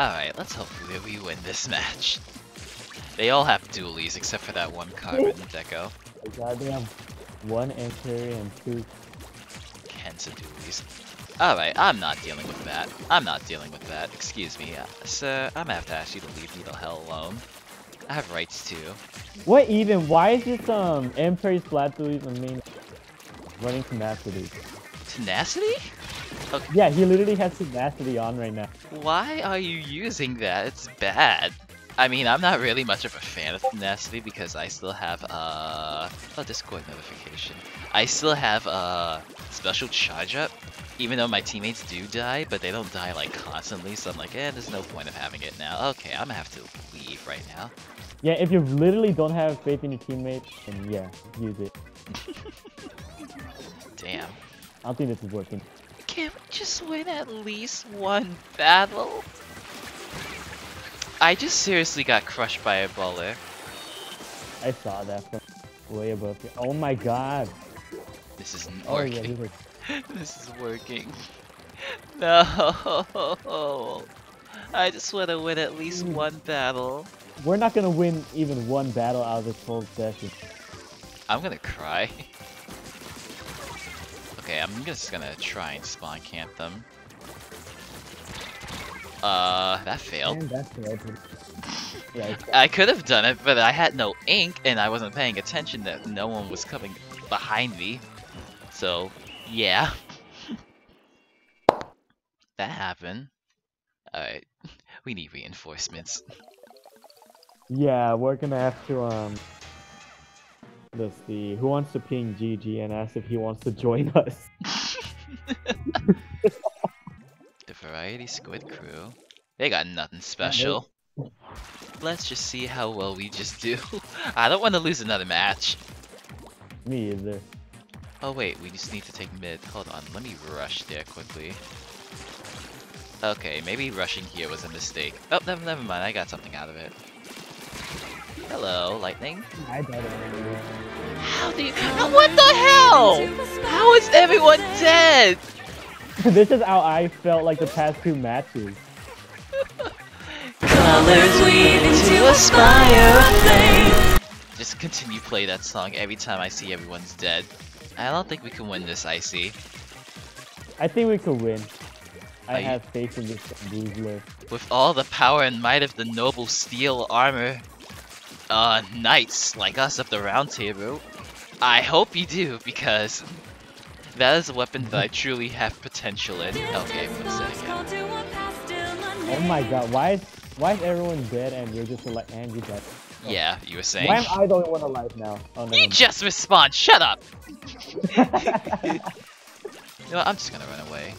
Alright, let's hope that we win this match. They all have dualies except for that one carbon deco. Goddamn. One entry and two. Kensa dualies. Alright, I'm not dealing with that. I'm not dealing with that. Excuse me, uh, sir. I'm gonna have to ask you to leave me the hell alone. I have rights too. What even? Why is this um Enperry Splat Dualies I mean running tenacity? Tenacity? Yeah, he literally has tenacity on right now. Why are you using that? It's bad. I mean, I'm not really much of a fan of Tenacity because I still have, uh... Oh, Discord notification. I still have, uh, special charge up, even though my teammates do die, but they don't die, like, constantly, so I'm like, eh, there's no point of having it now. Okay, I'm gonna have to leave right now. Yeah, if you literally don't have faith in your teammates, then yeah, use it. Damn. I don't think this is working. Can't we just win at least one battle? I just seriously got crushed by a bowler. I saw that from way above you. Oh my god. This isn't Oh yeah, working. he was this is working. No. I just want to win at least Mm. one battle. We're not gonna win even one battle out of this whole session. I'm gonna cry. Okay, I'm just gonna try and spawn camp them. Uh, that failed. Yeah, I could have done it, but I had no ink and I wasn't paying attention that no one was coming behind me. So, yeah. that happened. Alright, we need reinforcements. yeah, we're gonna have to um. Let's see. Who wants to ping GG and ask if he wants to join us? the Variety Squid Crew. They got nothing special. Let's just see how well we just do. I don't want to lose another match. Me either. Oh wait, we just need to take mid. Hold on, let me rush there quickly. Okay, maybe rushing here was a mistake. Oh, never, never mind, I got something out of it. Hello, lightning. I. How do you- Oh, what the hell? How is everyone dead? this is how I felt like the past two matches. Colors weaving to aspire. Just continue play that song every time I see everyone's dead. I don't think we can win this, Icy. I think we could win. I Are you- have faith in this loser. With all the power and might of the noble steel armor, uh, knights like us of the round table, I hope you do, because that is a weapon that I truly have potential in. Okay, one second. Oh my god, why is why is everyone dead and you're just like and you dead? Yeah, you were saying. Why am I the only one alive now? Oh no. You just respond, shut up! You know what, I'm just gonna run away.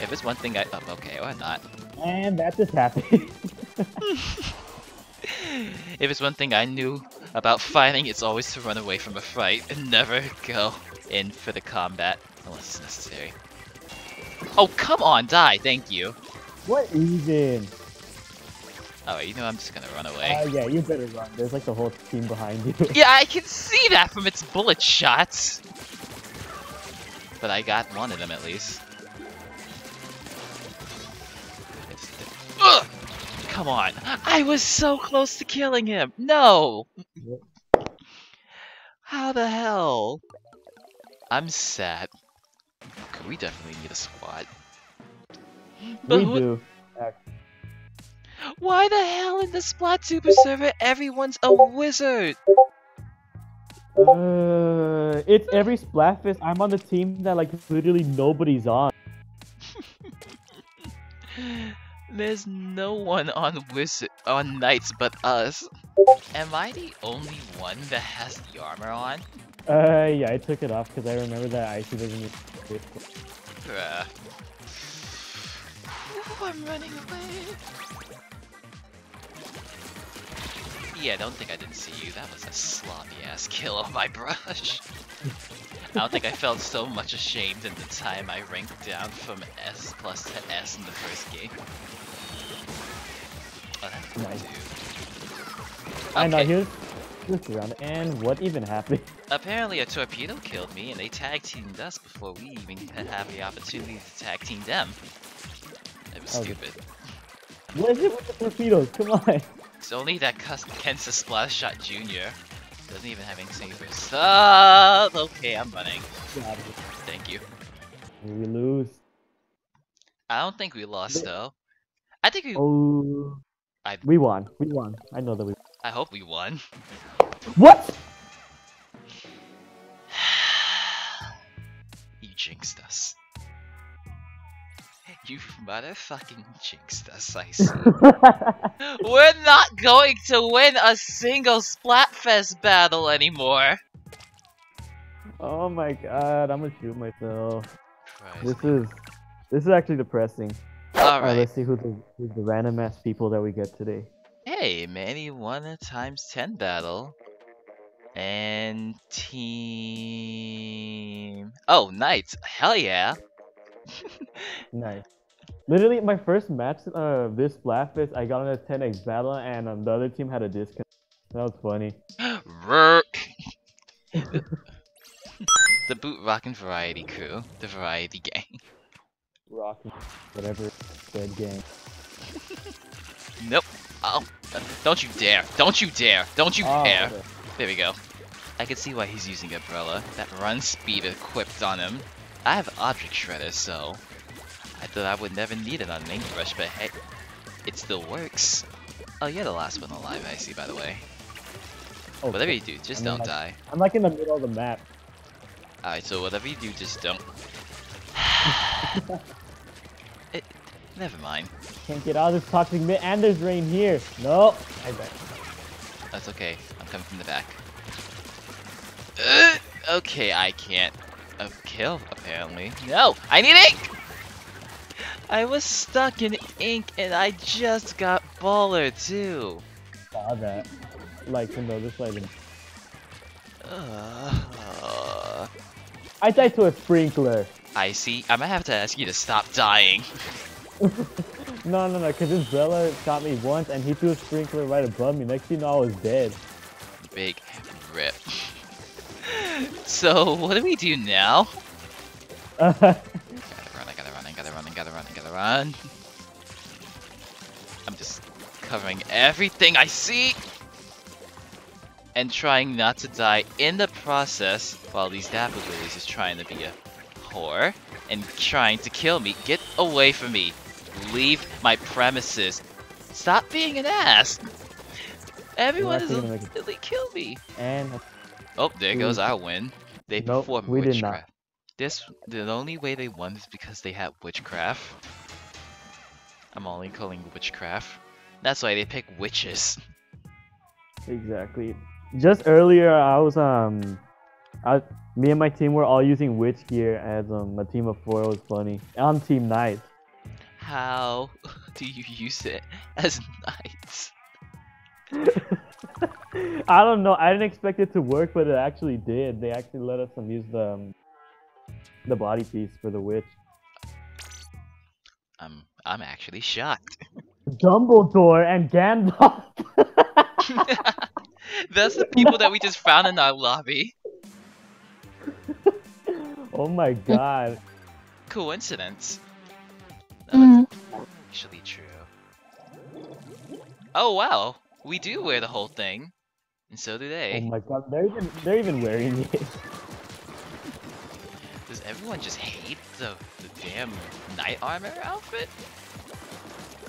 If it's one thing I- oh, okay, or not. and that just happened. If it's one thing I knew about fighting, it's always to run away from a fight and never go in for the combat unless it's necessary. Oh, come on, die, thank you. what even? Oh, you know, I'm just gonna run Uh, away. yeah, you better run. There's like the whole team behind you. Yeah, I can see that from its bullet shots. But I got one of them at least. Come on. I was so close to killing him. No. How the hell? I'm sad. Okay, we definitely need a squad. But we who- do. Why the hell in the Splat Super server everyone's a wizard? Uh, it's every Splatfest. I'm on the team that like literally nobody's on. There's no one on wizard on knights but us. Am I the only one that has the armor on? Uh, yeah, I took it off because I remember that Icy doesn't. Bruh. Ooh, I'm running away. Yeah, don't think I didn't see you. That was a sloppy ass kill on my brush. I don't think I felt so much ashamed in the time I ranked down from S plus to S in the first game. Nice. dude. I know, Okay. he was just around. And what even happened? Apparently a torpedo killed me and they tag teamed us before we even had the opportunity to tag team them. It was Okay. stupid. What is it with the torpedoes? Come on. It's only that Kensa Splash Shot Jr. doesn't even have any sabers. Ah, okay, I'm running. Thank you. we lose. I don't think we lost though. I think we. Oh. I- We won. We won. I know that we. I hope we won. What? you jinxed us. You motherfucking jinxed us, Icy. We're not going to win a single Splatfest battle anymore! oh my god! I'm gonna shoot myself. Christ. This is. This is actually depressing. Alright, Alright. let's see who the, who's the random ass people that we get today. Hey, Manny won a times 10 battle. And team. Oh, Knights. Hell yeah. Nice. Literally, my first match, uh, this Splatfest, I got on a 10x battle, and um, the other team had a disconnect. That was funny. The Boot Rockin' Variety crew. The Variety Gang. Rocking, whatever, dead game. Nope. Oh, don't you dare. Don't you dare. Don't you Oh, dare. okay. There we go. I can see why he's using Umbrella. That run speed equipped on him. I have Object Shredder, so I thought I would never need it on Link Rush, but hey, it still works. Oh, you're the last one alive, Icy, by the way. Oh, Whatever you do, just I mean, don't like- die. I'm like in the middle of the map. Alright, so whatever you do, just don't. It, never mind. Can't get out of this toxic mid, and there's rain here. No, I bet. That's okay. I'm coming from the back. Ugh, okay, I can't uh, kill, apparently. No! I need ink! I was stuck in ink and I just got baller too. Saw that. Like from the other side. Ugh. I died to a sprinkler. Icy. I'm gonna have to ask you to stop dying. No, no, no, because this Bella shot me once, and he threw a sprinkler right above me. Next thing you know, I was dead. Big rip. so, what do we do now? Gotta run, I gotta run, I gotta run, I gotta run, I gotta run. I'm just covering everything I see and trying not to die in the process while these Dapper is trying to be a whore and trying to kill me. Get away from me. Leave my premises. Stop being an ass. Everyone is actually gonna make it- literally kill me. and Oh, there goes Ooh. our win. They Nope, performed we did not. witchcraft. This the only way they won is because they had witchcraft. I'm only calling witchcraft. That's why they pick witches. exactly. Just earlier, I was um, I, me and my team were all using witch gear as um a team of four. It was funny. On team knight. How do you use it as knights? I don't know. I didn't expect it to work, but it actually did. They actually let us um, use the um, the body piece for the witch. I'm I'm actually shocked. Dumbledore and Gandalf. That's the people that we just found in our lobby. Oh my god. Coincidence. No, that's actually true. Oh wow, we do wear the whole thing, and so do they. Oh they. my god. They're even they're even wearing it. Does everyone just hate the, the damn knight armor outfit?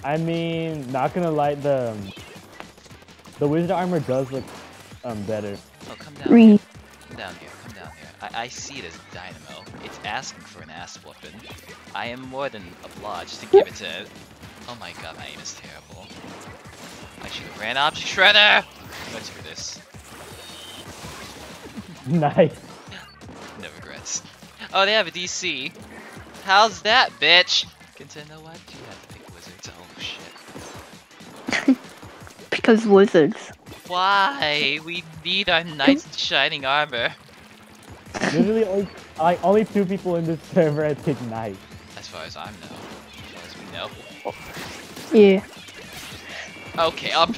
I mean, not gonna lie, the um, the wizard armor does look um better. Oh, come down Re here. Come down here. Come down here. I, I see it as dynamo. It's asking for an ass whooping. I am more than obliged to give it to it. Oh my god, my aim is terrible. I should have ran object shredder! Let's do this. nice. No regrets. Oh, they have a DC. How's that, bitch? Contender, why do you have to pick wizards? Oh shit. because wizards. Why? We need our knights in shining armor. Literally, only, like only two people in this server had picked knight. As far as I know. As far as we know. Yeah. Okay, up.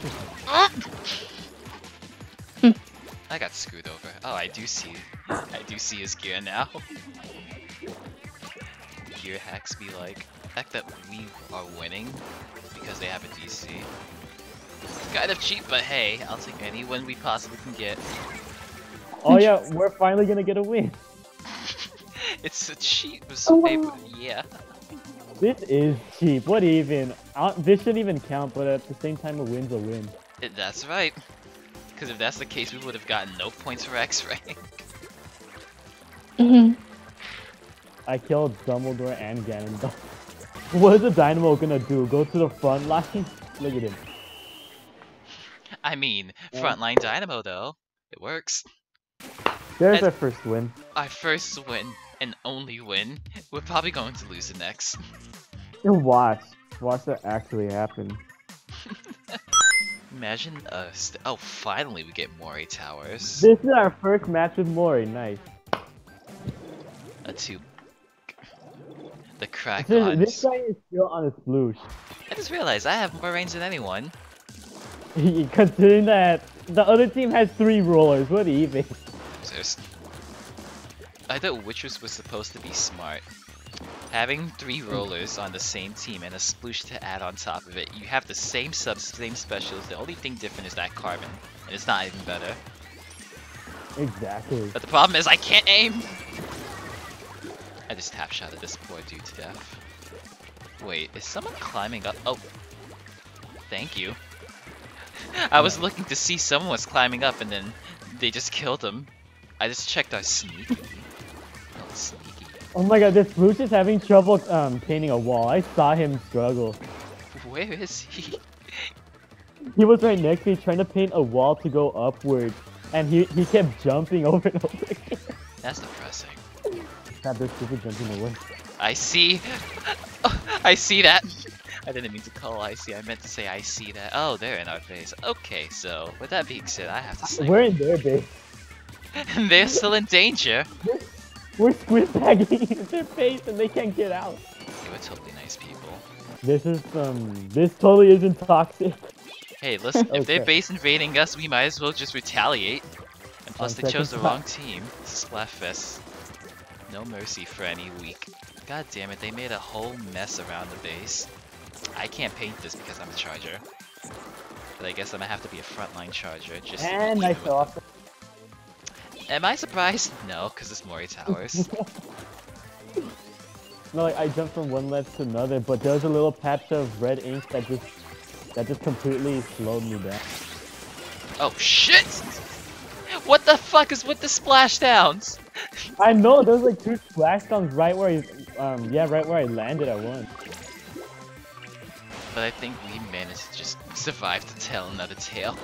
Hmm. I got screwed over. Oh, I do see. I do see his gear now. Gear hacks be like. fact that we are winning because they have a DC. It's kind of cheap, but hey, I'll take any win we possibly can get. Oh yeah, we're finally gonna get a win. It's a cheap Oh, wow. paper, yeah. This is cheap. What even? Uh, this shouldn't even count, but at the same time, a win's a win. It- That's right. Because if that's the case, we would have gotten no points for X-Ray. hmm I killed Dumbledore and Ganondorf. What is the Dynamo gonna do? Go to the front line? Look at him. I mean, Yeah. frontline Dynamo though. It works. There's And- our first win. Our first win and only win. We're probably going to lose the next. Watch. Watch that actually happen. Imagine us. Oh, finally we get Moray Towers. This is our first match with Moray. Nice. A two. The crack This, on. this guy is still on a sploosh. I just realized I have more range than anyone. Considering that the other team has three rollers, what even? I thought Witchers was supposed to be smart. Having three hmm. rollers on the same team and a sploosh to add on top of it, you have the same subs, same specials. The only thing different is that carbon, and it's not even better. Exactly. But the problem is I can't aim. I just tap shot at this poor dude to death. Wait, is someone climbing up? Oh, thank you. I was looking to see someone was climbing up, and then they just killed him. I just checked our sneaky. Oh, sneaky. Oh my god, this Bruce is having trouble um, painting a wall. I saw him struggle. Where is he? He was right next to me trying to paint a wall to go upward, and he, he kept jumping over and over again. That's depressing. God, this stupid jumping away. I see. I see that. I didn't mean to call I see. I meant to say I see that. Oh, they're in our face. Okay, so with that being said, I have to sleep. We're in their base. And they're still in danger. We're squid bagging in their face and they can't get out. They were totally nice people. This is um this totally isn't toxic. Hey, listen, if they're base invading us, we might as well just retaliate. And plus, On they chose the second wrong team. This is Splatfest. No mercy for any weak. God damn it, they made a whole mess around the base. I can't paint this because I'm a charger. But I guess I'm gonna have to be a frontline charger. Just to And be I even with saw them. Am I surprised? No, because it's Moray Towers. No, like I jumped from one left to another, but there was a little patch of red ink that just that just completely slowed me down. oh shit! What the fuck is with the splashdowns? I know there's like two splashdowns right where I, um yeah right where I landed at once. But I think we managed to just survive to tell another tale.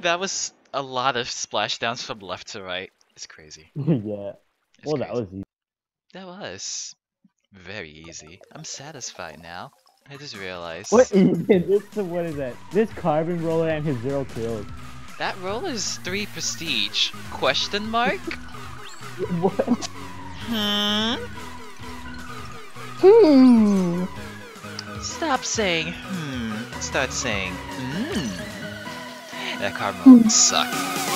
That was a lot of splashdowns from left to right. It's crazy. yeah. It's Well, that was easy. That was very easy. I'm satisfied now. I just realized What is? This what is that? This carbon roller and his zero kills. that roller is three prestige. Question mark? What? Hmm. Hmm. Stop saying hmm. Start saying hmm. That roll would suck.